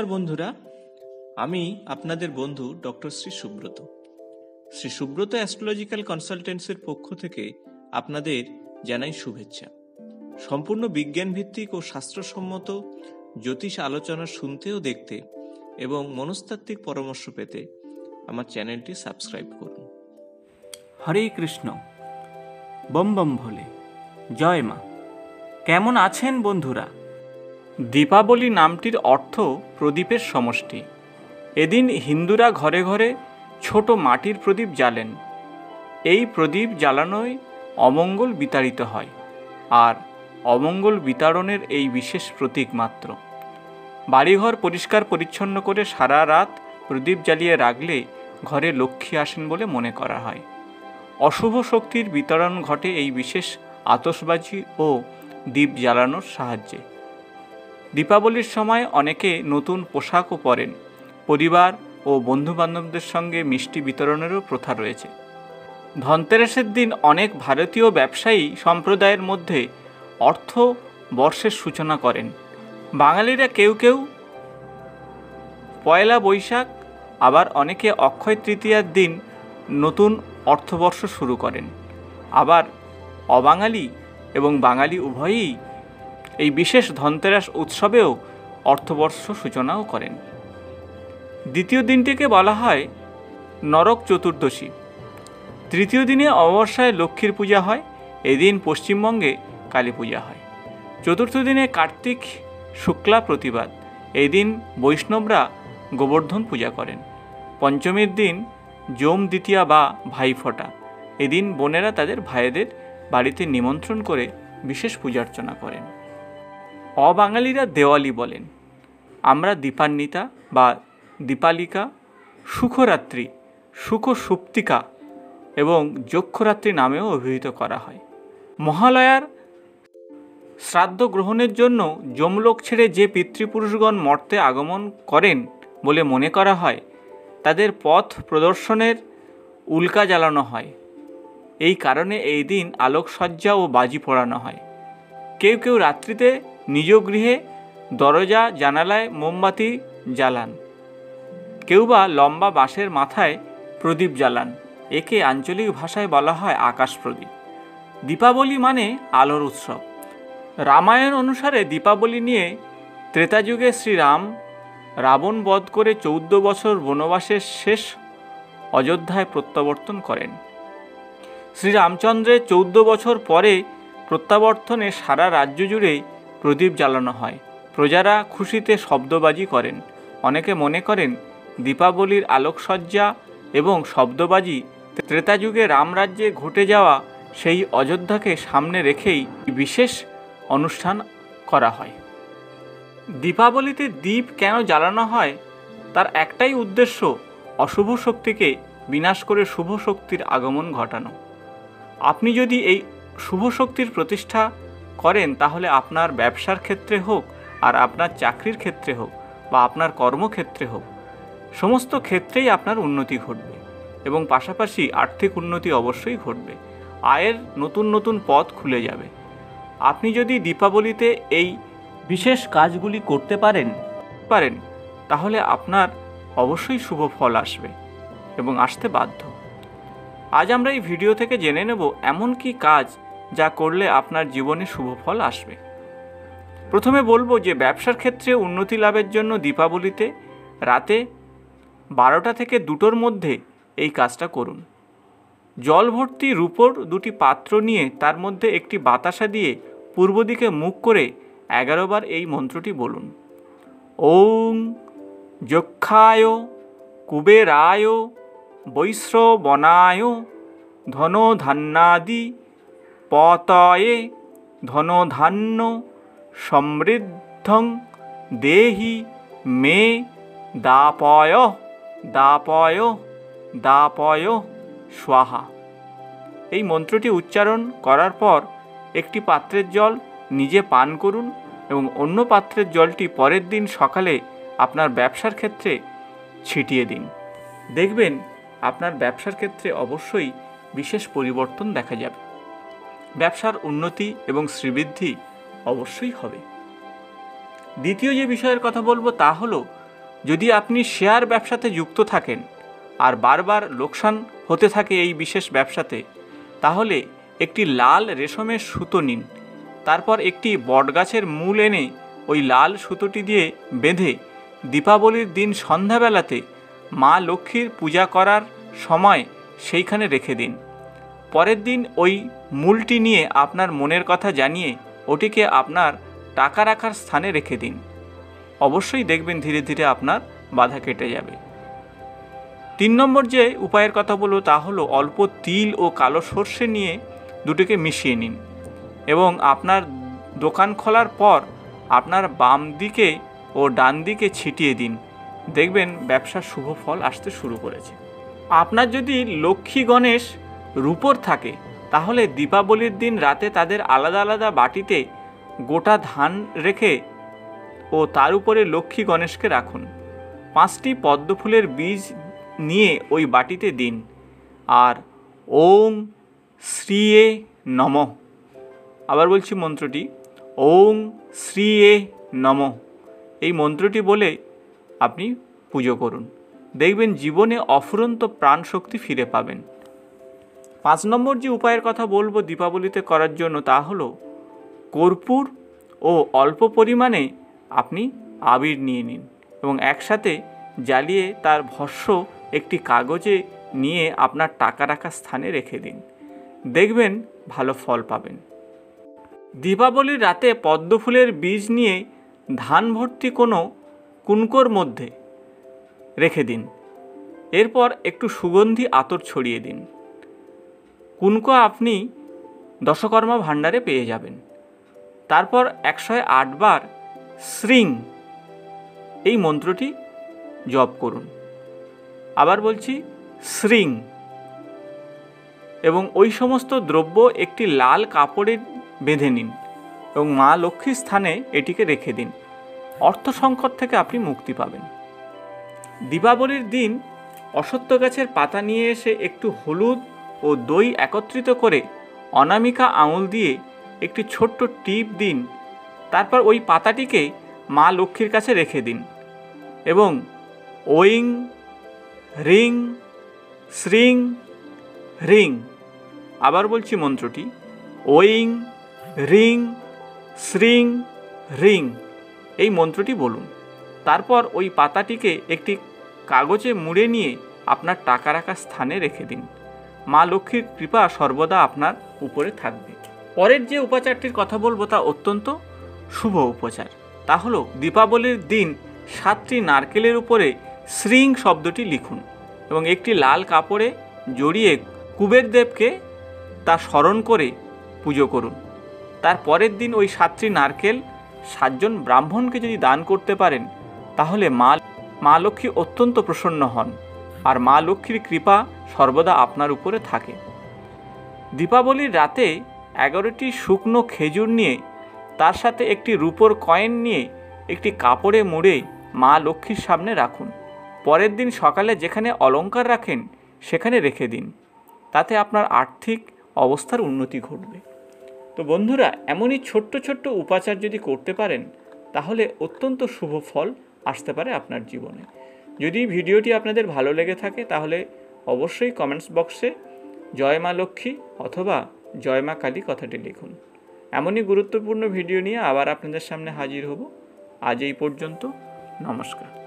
নমস্কার বন্ধুরা, আমি আপনাদের বন্ধু ডক্টর শ্রী সুব্রত। শ্রী সুব্রত অ্যাস্ট্রোলজিক্যাল কনসালটেন্সির পক্ষ থেকে আপনাদের জানাই শুভেচ্ছা। সম্পূর্ণ বিজ্ঞান ভিত্তিক ও শাস্ত্রসম্মত জ্যোতিষ আলোচনা শুনতে ও দেখতে এবং মনস্তাত্ত্বিক পরামর্শ পেতে আমার চ্যানেলটি সাবস্ক্রাইব করুন। হরে কৃষ্ণ। বম বম ভোলে জয় মা। কেমন আছেন বন্ধুরা? দীপাবলি নামটির অর্থ প্রদীপের সমষ্টি। এদিন হিন্দুরা ঘরে ঘরে ছোট মাটির প্রদীপ জ্বালেন। এই প্রদীপ জ্বালানোয় অমঙ্গল বিতাড়িত হয়, আর অমঙ্গল বিতাড়নের এই বিশেষ প্রতীক মাত্র। বাড়িঘর পরিষ্কার পরিচ্ছন্ন করে সারা রাত প্রদীপ জ্বালিয়ে রাখলে ঘরে লক্ষ্মী আসেন বলে মনে করা হয়। অশুভ শক্তির বিতরণ ঘটে এই বিশেষ আতসবাজি ও দ্বীপ জ্বালানোর সাহায্যে। দীপাবলির সময় অনেকে নতুন পোশাকও পরেন। পরিবার ও বন্ধুবান্ধবদের সঙ্গে মিষ্টি বিতরণেরও প্রথা রয়েছে। ধনতেরাসের দিন অনেক ভারতীয় ব্যবসায়ী সম্প্রদায়ের মধ্যে অর্থ বর্ষের সূচনা করেন। বাঙালিরা কেউ কেউ পয়লা বৈশাখ, আবার অনেকে অক্ষয় তৃতীয়ার দিন নতুন অর্থবর্ষ শুরু করেন। আবার অবাঙালি এবং বাঙালি উভয়ই এই বিশেষ ধনতেরাস উৎসবেও অর্থবর্ষ সূচনাও করেন। দ্বিতীয় দিনটিকে বলা হয় নরক চতুর্দশী। তৃতীয় দিনে অমাবস্যায় লক্ষ্মীর পূজা হয়, এদিন পশ্চিমবঙ্গে কালী পূজা হয়। চতুর্থ দিনে কার্তিক শুক্লা প্রতিবাদ এই দিন বৈষ্ণবরা গোবর্ধন পূজা করেন। পঞ্চমীর দিন যম দ্বিতীয়া বা ভাইফোঁটা এদিন বোনেরা তাদের ভাইদের বাড়িতে নিমন্ত্রণ করে বিশেষ পূজার্চনা করেন। অবাঙালিরা দেওয়ালি বলেন। আমরা দীপান্বিতা বা দীপালিকা, সুখরাত্রি সুখ সুপ্তিকা এবং যক্ষরাত্রি নামেও অভিহিত করা হয়। মহালয়ার শ্রাদ্ধ গ্রহণের জন্য যমলোক ছেড়ে যে পিতৃপুরুষগণ মর্তে আগমন করেন বলে মনে করা হয়, তাদের পথ প্রদর্শনের উল্কা জ্বালানো হয়। এই কারণে এই দিন আলোকসজ্জা ও বাজি পোড়ানো হয়। কেউ কেউ রাত্রিতে নিজ গৃহে দরজা, জানালায় মোমবাতি জ্বালান। কেউ বা লম্বা বাঁশের মাথায় প্রদীপ জ্বালান। একে আঞ্চলিক ভাষায় বলা হয় আকাশ প্রদীপ। দীপাবলি মানে আলোর উৎসব। রামায়ণ অনুসারে দীপাবলি নিয়ে ত্রেতাযুগে শ্রীরাম রাবণ বধ করে চৌদ্দ বছর বনবাসের শেষ অযোধ্যায় প্রত্যাবর্তন করেন। শ্রীরামচন্দ্রের চৌদ্দ বছর পরে প্রত্যাবর্তনে সারা রাজ্য জুড়েই প্রদীপ জ্বালানো হয়। প্রজারা খুশিতে শব্দবাজি করেন। অনেকে মনে করেন, দীপাবলির আলোকসজ্জা এবং শব্দবাজি ত্রেতাযুগে রামরাজ্যে ঘটে যাওয়া সেই অযোধ্যাকে সামনে রেখেই বিশেষ অনুষ্ঠান করা হয়। দীপাবলিতে দ্বীপ কেন জ্বালানো হয়? তার একটাই উদ্দেশ্য অশুভ শক্তিকে বিনাশ করে শুভ শক্তির আগমন ঘটানো। আপনি যদি এই শুভ শক্তির প্রতিষ্ঠা করেন তাহলে আপনার ব্যবসার ক্ষেত্রে হোক আর আপনার চাকরির ক্ষেত্রে হোক বা আপনার কর্মক্ষেত্রে হোক, সমস্ত ক্ষেত্রেই আপনার উন্নতি ঘটবে এবং পাশাপাশি আর্থিক উন্নতি অবশ্যই ঘটবে। আয়ের নতুন নতুন পথ খুলে যাবে। আপনি যদি দীপাবলিতে এই বিশেষ কাজগুলি করতে পারেন পারেন, তাহলে আপনার অবশ্যই শুভ ফল আসবে এবং আসতে বাধ্য। আজ আমরা এই ভিডিও থেকে জেনে নেব এমন কি কাজ যা করলে আপনার জীবনে শুভ ফল আসবে। প্রথমে বলব যে ব্যবসার ক্ষেত্রে উন্নতি লাভের জন্য দীপাবলিতে রাতে বারোটা থেকে দুটোর মধ্যে এই কাজটা করুন। জল ভর্তি রূপোর দুটি পাত্র নিয়ে তার মধ্যে একটি বাতাসা দিয়ে পূর্ব দিকে মুখ করে এগারোবার এই মন্ত্রটি বলুন। ওং যক্ষায় কুবেরায় বৈশ্রবনায় ধনধান্যাদি পতয়ে ধনধান্য সমৃদ্ধং দেহি মে দাপয় দাপয় দাপয়, স্বাহা। এই মন্ত্রটি উচ্চারণ করার পর একটি পাত্রের জল নিজে পান করুন এবং অন্য পাত্রের জলটি পরের দিন সকালে আপনার ব্যবসার ক্ষেত্রে ছিটিয়ে দিন। দেখবেন আপনার ব্যবসার ক্ষেত্রে অবশ্যই বিশেষ পরিবর্তন দেখা যাবে। ব্যবসার উন্নতি এবং শ্রীবৃদ্ধি অবশ্যই হবে। দ্বিতীয় যে বিষয়ের কথা বলব তা হলো, যদি আপনি শেয়ার ব্যবসাতে যুক্ত থাকেন আর বারবার লোকসান হতে থাকে এই বিশেষ ব্যবসাতে, তাহলে একটি লাল রেশমের সুতো নিন, তারপর একটি বটগাছের মূল এনে ওই লাল সুতোটি দিয়ে বেঁধে দীপাবলির দিন সন্ধ্যাবেলাতে মা লক্ষ্মীর পূজা করার সময় সেইখানে রেখে দিন। পরের দিন ওই মূলটি নিয়ে আপনার মনের কথা জানিয়ে ওটিকে আপনার টাকা রাখার স্থানে রেখে দিন। অবশ্যই দেখবেন ধীরে ধীরে আপনার বাধা কেটে যাবে। তিন নম্বর যে উপায়ের কথা বলব তা হলো অল্প তিল ও কালো সর্ষে নিয়ে দুটোকে মিশিয়ে নিন এবং আপনার দোকান খোলার পর আপনার বাম দিকে ও ডান দিকে ছিটিয়ে দিন। দেখবেন ব্যবসার শুভ ফল আসতে শুরু করেছে। আপনার যদি লক্ষ্মী গণেশ রূপর থাকে, তাহলে দীপাবলির দিন রাতে তাদের আলাদা আলাদা বাটিতে গোটা ধান রেখে ও তার উপরে লক্ষ্মী গণেশকে রাখুন। পাঁচটি পদ্ম ফুলের বীজ নিয়ে ওই বাটিতে দিন। আর ওম শ্রীয়ে নম। আবার বলছি মন্ত্রটি, ওম শ্রীয়ে নম। এই মন্ত্রটি বলে আপনি পুজো করুন। দেখবেন জীবনে অফুরন্ত প্রাণ শক্তি ফিরে পাবেন। পাঁচ নম্বর যে উপায়ের কথা বলব দীপাবলিতে করার জন্য তা হলো কর্পূর ও অল্প পরিমাণে আপনি আবির নিয়ে নিন এবং একসাথে জ্বালিয়ে তার ভস্য একটি কাগজে নিয়ে আপনার টাকা রাখার স্থানে রেখে দিন। দেখবেন ভালো ফল পাবেন। দীপাবলির রাতে পদ্ম ফুলের বীজ নিয়ে ধান ভর্তি কোনো কুনকোর মধ্যে রেখে দিন। এরপর একটু সুগন্ধি আতর ছড়িয়ে দিন। কুনকো আপনি দশকর্মা ভাণ্ডারে পেয়ে যাবেন। তারপর একশো আটবার শ্রিং এই মন্ত্রটি জপ করুন। আবার বলছি শ্রিং। এবং ওই সমস্ত দ্রব্য একটি লাল কাপড়ে বেঁধে নিন এবং মা লক্ষ্মীর স্থানে এটিকে রেখে দিন। অর্থ সংকট থেকে আপনি মুক্তি পাবেন। দীপাবলির দিন অসত্য গাছের পাতা নিয়ে এসে একটু হলুদ ও দই একত্রিত করে অনামিকা আঙুল দিয়ে একটি ছোট্ট টিপ দিন। তারপর ওই পাতাটিকে মা লক্ষ্মীর কাছে রেখে দিন এবং ওইং রিং, শ্রিং, রিং। আবার বলছি মন্ত্রটি ওইং রিং, শ্রিং, রিং। এই মন্ত্রটি বলুন। তারপর ওই পাতাটিকে একটি কাগজে মুড়ে নিয়ে আপনার টাকা রাখার স্থানে রেখে দিন। মা লক্ষ্মীর কৃপা সর্বদা আপনার উপরে থাকবে। পরের যে উপাচারটির কথা বলব তা অত্যন্ত শুভ উপচার। তা হলো, দীপাবলির দিন সাতটি নারকেলের উপরে শ্রিং শব্দটি লিখুন এবং একটি লাল কাপড়ে জড়িয়ে কুবের দেবকে তা স্মরণ করে পুজো করুন। তার পরের দিন ওই সাতটি নারকেল সাতজন ব্রাহ্মণকে যদি দান করতে পারেন, তাহলে মা মা লক্ষ্মী অত্যন্ত প্রসন্ন হন। আর মা লক্ষ্মীর কৃপা সর্বদা আপনার উপরে থাকে। দীপাবলির রাতে এগারোটি শুকনো খেজুর নিয়ে, তার সাথে একটি রূপোর কয়েন নিয়ে একটি কাপড়ে মুড়ে মা লক্ষ্মীর সামনে রাখুন। পরের দিন সকালে যেখানে অলংকার রাখেন, সেখানে রেখে দিন। তাতে আপনার আর্থিক অবস্থার উন্নতি ঘটবে। তো বন্ধুরা, এমনই ছোট্ট ছোট্ট উপাচার যদি করতে পারেন, তাহলে অত্যন্ত শুভ ফল আসতে পারে আপনার জীবনে। যদি ভিডিওটি আপনাদের ভালো লেগে থাকে, তাহলে অবশ্যই কমেন্টস বক্সে জয় মা লক্ষ্মী অথবা জয় মা কালী কথাটি লিখুন। এমনই গুরুত্বপূর্ণ ভিডিও নিয়ে আবার আপনাদের সামনে হাজির হব। আজ এই পর্যন্ত, নমস্কার।